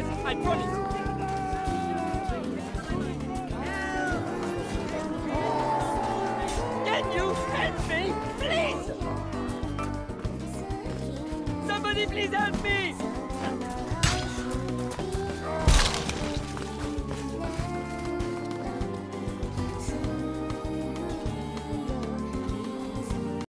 Yes, I promise. Can you help me, please? Somebody please help me!